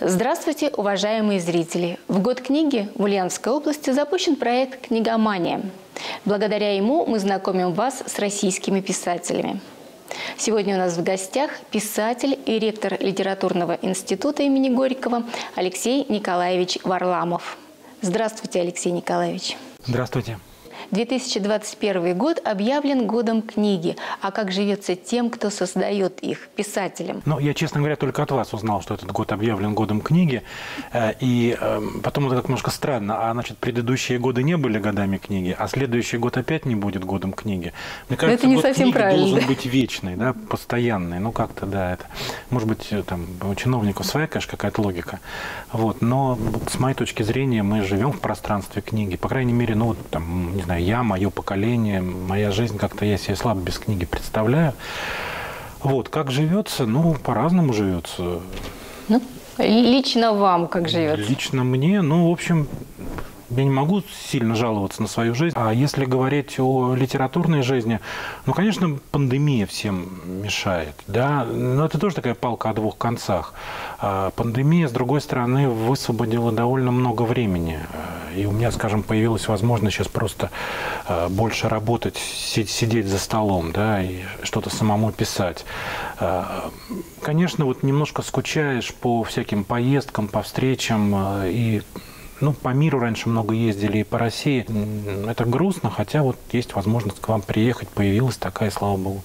Здравствуйте, уважаемые зрители! В год книги в Ульяновской области запущен проект «Книгомания». Благодаря ему мы знакомим вас с российскими писателями. Сегодня у нас в гостях писатель и ректор литературного института имени Горького Алексей Николаевич Варламов. Здравствуйте, Алексей Николаевич. Здравствуйте. 2021 год объявлен годом книги. А как живется тем, кто создает их, писателям? Ну, я, честно говоря, только от вас узнал, что этот год объявлен годом книги. Э, и эм, потом это как немножко странно. А, значит, предыдущие годы не были годами книги, а следующий год опять не будет годом книги. Мне кажется, это не год совсем книги правильно. должен быть вечный, да, постоянный. Ну, как-то, да, это... Может быть, э, там, у чиновников своя, конечно, какая-то логика. Вот. Но с моей точки зрения мы живем в пространстве книги. По крайней мере, ну, вот, там, не знаю, я, мое поколение, моя жизнь, как-то я себе слабо без книги представляю. Вот, как живется, ну, по-разному живется. Ну, лично вам как живется? Лично мне, ну, в общем, я не могу сильно жаловаться на свою жизнь. А если говорить о литературной жизни, ну, конечно, пандемия всем мешает. Да? Но это тоже такая палка о двух концах. А пандемия, с другой стороны, высвободила довольно много времени. И у меня, скажем, появилась возможность сейчас просто а, больше работать, сидеть за столом, да, и что-то самому писать. А, конечно, вот немножко скучаешь по всяким поездкам, по встречам и ну, по миру раньше много ездили и по России. Это грустно, хотя вот есть возможность к вам приехать, появилась такая, слава богу.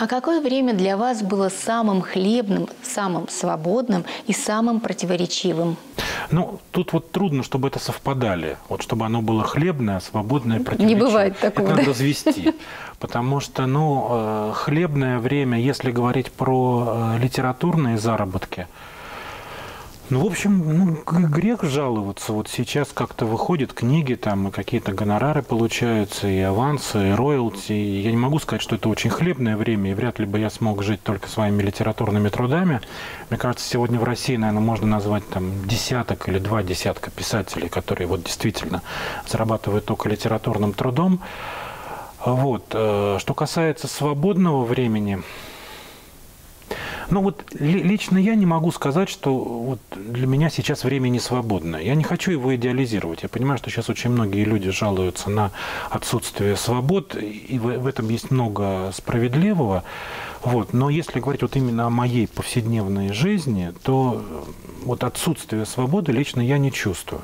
А какое время для вас было самым хлебным, самым свободным и самым противоречивым? Ну, тут вот трудно, чтобы это совпадали. Вот чтобы оно было хлебное, свободное, противоречивое. Не бывает такого. Это надо развести. Потому что, ну, э, хлебное время, если говорить про э, литературные заработки, ну, в общем, ну, грех жаловаться. Вот сейчас как-то выходят книги, там и какие-то гонорары получаются, и авансы, и роялти. Я не могу сказать, что это очень хлебное время, и вряд ли бы я смог жить только своими литературными трудами. Мне кажется, сегодня в России, наверное, можно назвать там десяток или два десятка писателей, которые вот действительно зарабатывают только литературным трудом. Вот. Э, что касается свободного времени, ну вот лично я не могу сказать, что вот для меня сейчас время не свободное. Я не хочу его идеализировать. Я понимаю, что сейчас очень многие люди жалуются на отсутствие свобод, и в, в этом есть много справедливого. Вот. Но если говорить вот именно о моей повседневной жизни, то вот отсутствие свободы лично я не чувствую.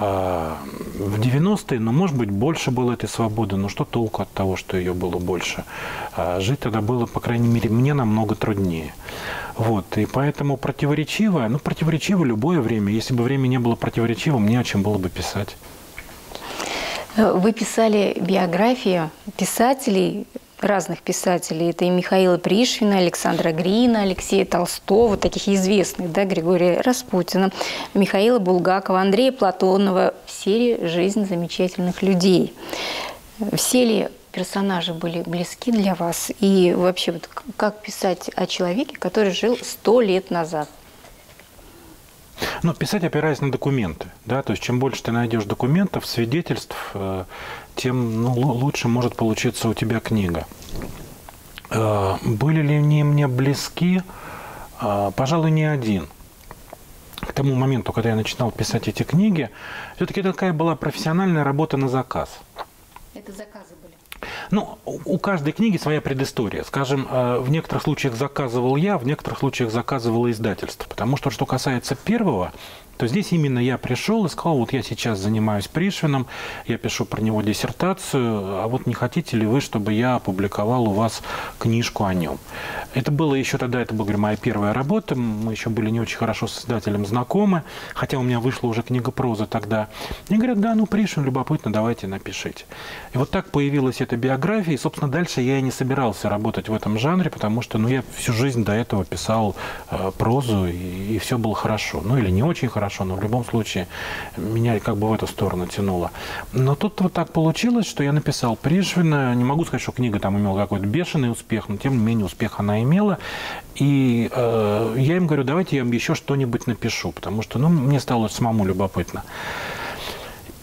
А, в 90-е, ну, может быть, больше было этой свободы, но что толку от того, что ее было больше? А, жить тогда было, по крайней мере, мне намного труднее. Вот, и поэтому противоречивое, ну, противоречиво любое время. Если бы время не было противоречивым, не о чем было бы писать. Вы писали биографию писателей, разных писателей. Это и Михаила Пришвина, Александра Грина, Алексея Толстого, таких известных, да, Григория Распутина, Михаила Булгакова, Андрея Платонова в серии «Жизнь замечательных людей». Все ли персонажи были близки для вас? И вообще, вот как писать о человеке, который жил сто лет назад? Ну, писать опираясь на документы, да, то есть чем больше ты найдешь документов, свидетельств, э, тем ну, лучше может получиться у тебя книга. Э, были ли они мне близки? Э, пожалуй, не один. К тому моменту, когда я начинал писать эти книги, все-таки такая была профессиональная работа на заказ. Это заказы были? Ну, у каждой книги своя предыстория. Скажем, э, в некоторых случаях заказывал я, в некоторых случаях заказывало издательство. Потому что, что касается первого, то здесь именно я пришел и сказал, вот я сейчас занимаюсь Пришвином, я пишу про него диссертацию, а вот не хотите ли вы, чтобы я опубликовал у вас книжку о нем? Это было еще тогда, это была говорю, моя первая работа, мы еще были не очень хорошо с издателем знакомы, хотя у меня вышла уже книга прозы тогда. И говорят, да, ну Пришвин, любопытно, давайте напишите. И вот так появилась эта биография, и, собственно, дальше я и не собирался работать в этом жанре, потому что, ну, я всю жизнь до этого писал э, прозу, и, и все было хорошо. Ну, или не очень хорошо, но в любом случае меня как бы в эту сторону тянуло. Но тут вот так получилось, что я написал Пришвина. Не могу сказать, что книга там имела какой-то бешеный успех, но тем не менее успех она имела. И э, я им говорю, давайте я им еще что-нибудь напишу, потому что ну, мне стало самому любопытно.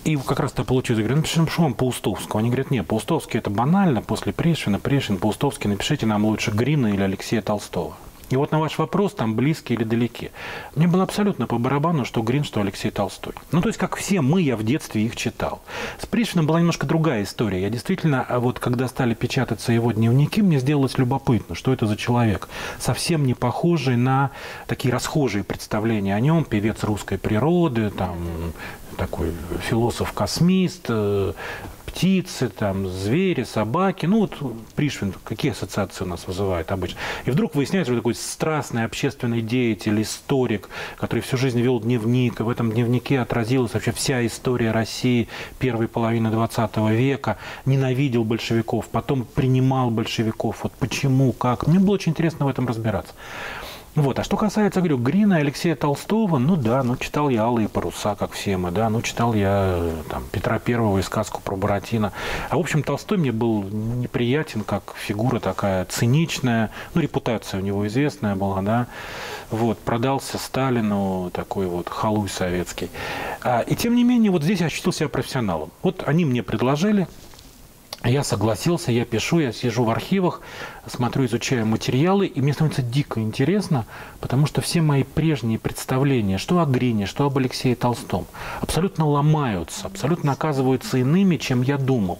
И как раз-то получилось, я говорю, напишем, что вам Паустовского? Они говорят, нет, Паустовский это банально, после Пришвина, Пришвин, Паустовский, напишите нам лучше Грина или Алексея Толстого. И вот на ваш вопрос, там, близкие или далеки, мне было абсолютно по барабану, что Грин, что Алексей Толстой. Ну, то есть, как все мы, я в детстве их читал. С Пришвином была немножко другая история. Я действительно, а вот когда стали печататься его дневники, мне сделалось любопытно, что это за человек. Совсем не похожий на такие расхожие представления о нем, певец русской природы, там, такой философ-космист, э, птицы, там, звери, собаки. Ну, вот Пришвин, какие ассоциации у нас вызывает обычно. И вдруг выясняется, что такой страстный общественный деятель, историк, который всю жизнь вел дневник, и в этом дневнике отразилась вообще вся история России первой половины 20 века, ненавидел большевиков, потом принимал большевиков. Вот почему, как. Мне было очень интересно в этом разбираться. Вот. А что касается, говорю, Грина Алексея Толстого, ну да, ну читал я «Алые паруса», как все мы, да, ну читал я там, Петра Первого и сказку про Буратино. А в общем, Толстой мне был неприятен, как фигура такая циничная, ну репутация у него известная была, да, вот, продался Сталину, такой вот халуй советский. А, и тем не менее, вот здесь я ощутил себя профессионалом. Вот они мне предложили, я согласился, я пишу, я сижу в архивах, смотрю, изучаю материалы, и мне становится дико интересно, потому что все мои прежние представления, что о Грине, что об Алексее Толстом, абсолютно ломаются, абсолютно оказываются иными, чем я думал.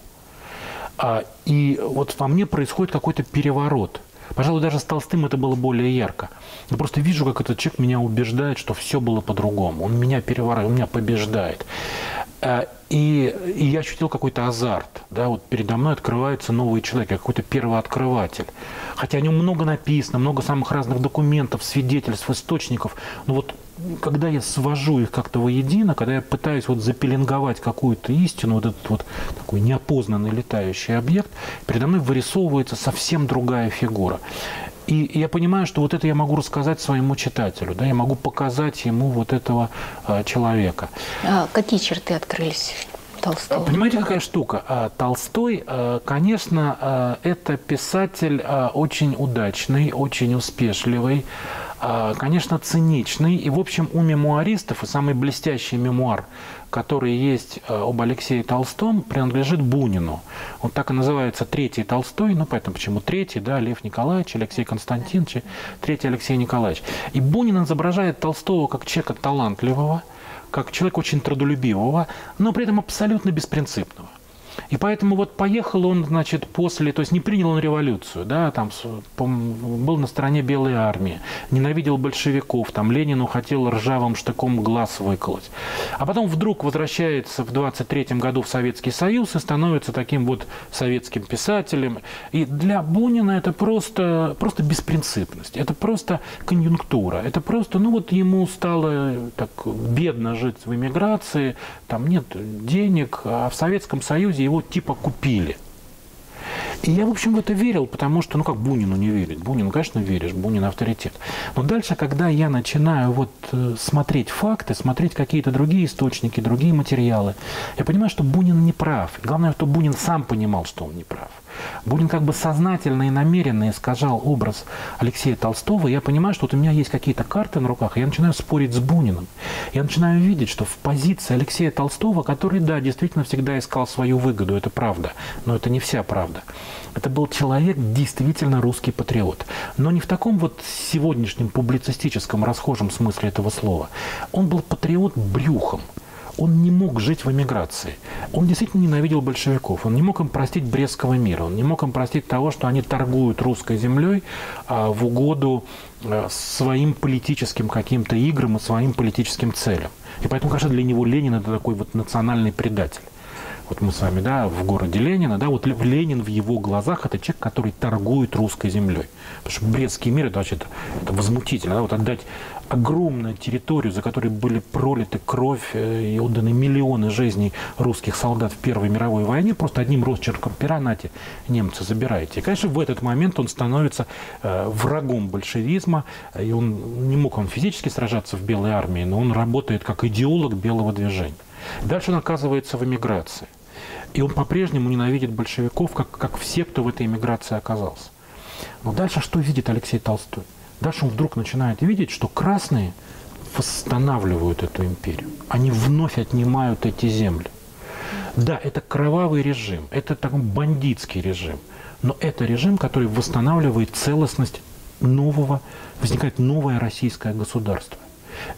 А, и вот во мне происходит какой-то переворот. Пожалуй, даже с Толстым это было более ярко. Я просто вижу, как этот человек меня убеждает, что все было по-другому. Он меня переворачивает, он меня побеждает. А, и, и я ощутил какой-то азарт. Да, вот передо мной открывается новый человек, какой-то первооткрыватель. Хотя о нем много написано, много самых разных документов, свидетельств, источников. Но вот когда я свожу их как-то воедино, когда я пытаюсь вот запеленговать какую-то истину, вот этот вот такой неопознанный летающий объект, передо мной вырисовывается совсем другая фигура. И я понимаю, что вот это я могу рассказать своему читателю, да, я могу показать ему вот этого э, человека. А какие черты открылись? Толстого. Понимаете, какая штука? А, Толстой, а, конечно, это писатель очень удачный, очень успешливый, конечно, циничный. И, в общем, у мемуаристов, и самый блестящий мемуар который есть э, об Алексее Толстом, принадлежит Бунину. Он так и называется «Третий Толстой», ну, поэтому почему «Третий», да, Лев Николаевич, Алексей Константинович, «Третий Алексей Николаевич». И Бунин изображает Толстого как человека талантливого, как человека очень трудолюбивого, но при этом абсолютно беспринципного. И поэтому вот поехал он, значит, после, то есть не принял он революцию, да, там был на стороне Белой армии, ненавидел большевиков, там Ленину хотел ржавым штыком глаз выколоть. А потом вдруг возвращается в 23 году в Советский Союз и становится таким вот советским писателем. И для Бунина это просто, просто беспринципность, это просто конъюнктура, это просто, ну вот ему стало так бедно жить в эмиграции, там нет денег, а в Советском Союзе его типа купили. И я, в общем, в это верил, потому что, ну как Бунину не верить? Бунину, конечно, веришь, Бунин авторитет. Но дальше, когда я начинаю вот э, смотреть факты, смотреть какие-то другие источники, другие материалы, я понимаю, что Бунин не прав. И главное, что Бунин сам понимал, что он не прав. Бунин как бы сознательно и намеренно искажал образ Алексея Толстого. я понимаю, что вот у меня есть какие-то карты на руках, и я начинаю спорить с Буниным. Я начинаю видеть, что в позиции Алексея Толстого, который, да, действительно всегда искал свою выгоду, это правда, но это не вся правда. Это был человек, действительно русский патриот. Но не в таком вот сегодняшнем публицистическом расхожем смысле этого слова. Он был патриот брюхом он не мог жить в эмиграции. Он действительно ненавидел большевиков. Он не мог им простить Брестского мира. Он не мог им простить того, что они торгуют русской землей а, в угоду а, своим политическим каким-то играм и своим политическим целям. И поэтому, конечно, для него Ленин это такой вот национальный предатель вот мы с вами, да, в городе Ленина, да, вот Ленин в его глазах это человек, который торгует русской землей. Потому что Брестский мир это вообще это, возмутительно, да, вот отдать огромную территорию, за которой были пролиты кровь э, и отданы миллионы жизней русских солдат в Первой мировой войне, просто одним росчерком пера, нате, немцы забираете. И, конечно, в этот момент он становится э, врагом большевизма, и он не мог он физически сражаться в Белой армии, но он работает как идеолог белого движения. Дальше он оказывается в эмиграции. И он по-прежнему ненавидит большевиков, как, как все, кто в этой эмиграции оказался. Но дальше что видит Алексей Толстой? Дальше он вдруг начинает видеть, что красные восстанавливают эту империю. Они вновь отнимают эти земли. Да, это кровавый режим, это такой бандитский режим, но это режим, который восстанавливает целостность нового, возникает новое российское государство.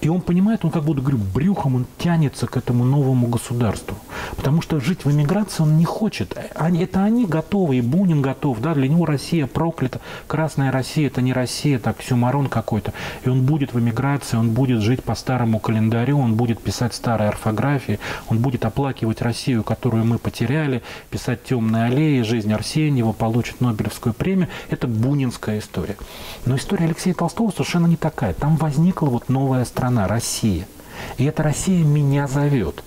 И он понимает, он как будто, говорю, брюхом он тянется к этому новому государству. Потому что жить в эмиграции он не хочет. Они, это они готовы, и Бунин готов. Да? Для него Россия проклята. Красная Россия – это не Россия, это оксюмарон какой-то. И он будет в эмиграции, он будет жить по старому календарю, он будет писать старые орфографии, он будет оплакивать Россию, которую мы потеряли, писать «Темные аллеи», «Жизнь Арсеньева», получит Нобелевскую премию. Это бунинская история. Но история Алексея Толстого совершенно не такая. Там возникла вот новая страна, Россия. И эта Россия меня зовет.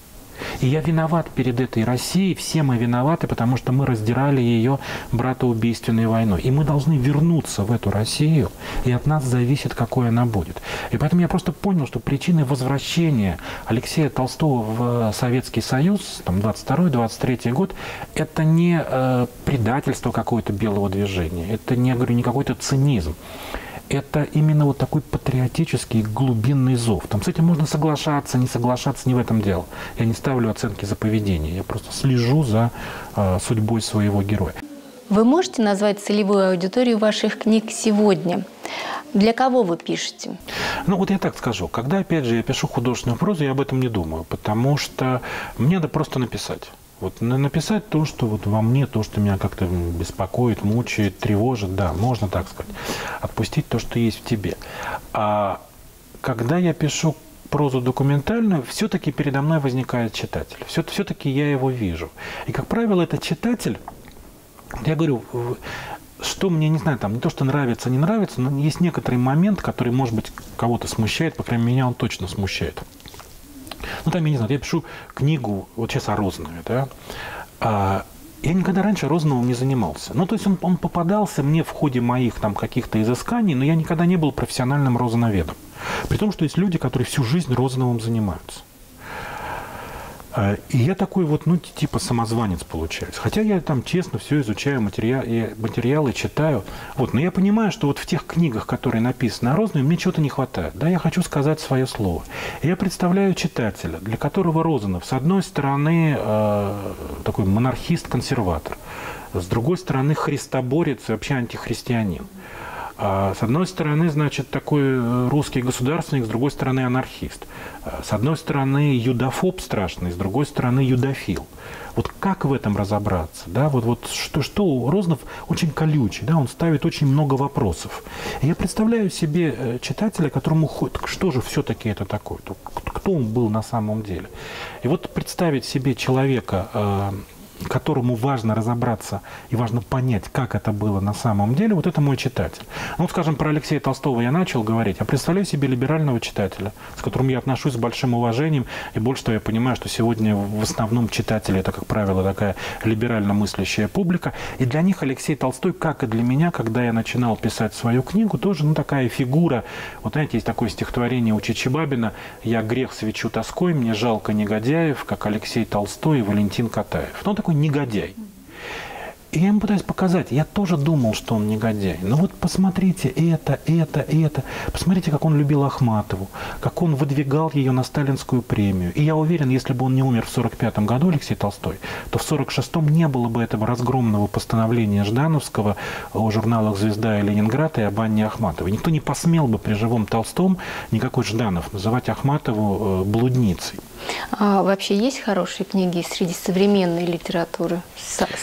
И я виноват перед этой Россией, все мы виноваты, потому что мы раздирали ее братоубийственной войной. И мы должны вернуться в эту Россию, и от нас зависит, какой она будет. И поэтому я просто понял, что причиной возвращения Алексея Толстого в Советский Союз, там 22-23 год, это не э, предательство какое-то белого движения, это не, говорю, не какой-то цинизм это именно вот такой патриотический глубинный зов. Там с этим можно соглашаться, не соглашаться, не в этом дело. Я не ставлю оценки за поведение, я просто слежу за э, судьбой своего героя. Вы можете назвать целевую аудиторию ваших книг сегодня? Для кого вы пишете? Ну, вот я так скажу. Когда, опять же, я пишу художественную прозу, я об этом не думаю, потому что мне надо просто написать. Вот написать то, что вот во мне, то, что меня как-то беспокоит, мучает, тревожит, да, можно так сказать. Отпустить то, что есть в тебе. А когда я пишу прозу документальную, все-таки передо мной возникает читатель. Все, все-таки я его вижу. И, как правило, этот читатель, я говорю, что мне, не знаю, там, не то, что нравится, не нравится, но есть некоторый момент, который, может быть, кого-то смущает, по крайней мере, меня он точно смущает. Ну, там, я не знаю, я пишу книгу, вот сейчас о Розанове, да, а, я никогда раньше Розановым не занимался. Ну, то есть он, он попадался мне в ходе моих там каких-то изысканий, но я никогда не был профессиональным розановедом. При том, что есть люди, которые всю жизнь Розановым занимаются. А, и я такой вот, ну, типа самозванец получаюсь. Хотя я там честно все изучаю, материалы, материалы читаю. Вот, но я понимаю, что вот в тех книгах, которые написаны о Розанове, мне чего-то не хватает. Да, я хочу сказать свое слово. Я представляю читателя, для которого Розанов, с одной стороны, э, такой монархист-консерватор, с другой стороны, христоборец и вообще антихристианин. С одной стороны, значит, такой э, русский государственник, с другой стороны, анархист. А с одной стороны, юдофоб страшный, с другой стороны, юдофил. Вот как в этом разобраться? Да? Вот, вот что, что Рознов очень колючий, да? он ставит очень много вопросов. Я представляю себе э, читателя, которому ходит, что же все-таки это такое, кто он был на самом деле. И вот представить себе человека, э, которому важно разобраться и важно понять, как это было на самом деле, вот это мой читатель. Ну, скажем, про Алексея Толстого я начал говорить, а представляю себе либерального читателя, с которым я отношусь с большим уважением, и больше того, я понимаю, что сегодня в основном читатели, это, как правило, такая либерально мыслящая публика, и для них Алексей Толстой, как и для меня, когда я начинал писать свою книгу, тоже, ну, такая фигура, вот знаете, есть такое стихотворение у Чичибабина «Я грех свечу тоской, мне жалко негодяев, как Алексей Толстой и Валентин Катаев». Ну, такой такой негодяй. И я ему пытаюсь показать, я тоже думал, что он негодяй. Но вот посмотрите это, это, это. Посмотрите, как он любил Ахматову, как он выдвигал ее на сталинскую премию. И я уверен, если бы он не умер в 1945 году, Алексей Толстой, то в 1946 не было бы этого разгромного постановления Ждановского о журналах «Звезда» и «Ленинград» и об Анне Ахматовой. Никто не посмел бы при живом Толстом, никакой Жданов, называть Ахматову э, блудницей. А вообще есть хорошие книги среди современной литературы,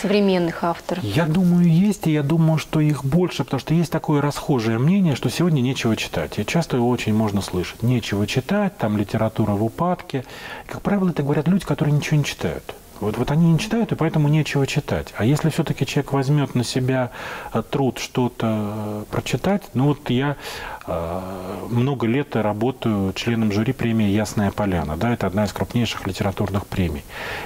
современных авторов? Я думаю, есть, и я думаю, что их больше, потому что есть такое расхожее мнение, что сегодня нечего читать. И часто его очень можно слышать. Нечего читать, там литература в упадке. Как правило, это говорят люди, которые ничего не читают. Вот, вот они не читают, и поэтому нечего читать. А если все-таки человек возьмет на себя э, труд что-то э, прочитать, ну вот я э, много лет работаю членом жюри премии «Ясная поляна». Да, это одна из крупнейших литературных премий.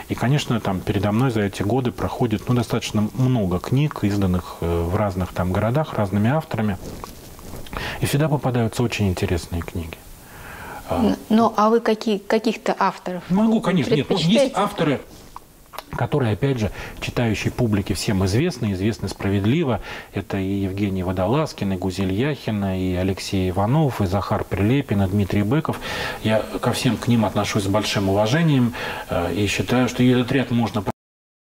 И, конечно, там передо мной за эти годы проходит ну, достаточно много книг, изданных в разных там городах разными авторами. И всегда попадаются очень интересные книги. Ну, а вы какие, каких-то авторов? Могу, конечно. Нет, ну, есть авторы, которые, опять же, читающей публике всем известны, известны справедливо. Это и Евгений Водолазкин, и Гузель Яхина, и Алексей Иванов, и Захар Прилепин, и Дмитрий Быков. Я ко всем к ним отношусь с большим уважением э, и считаю, что этот ряд можно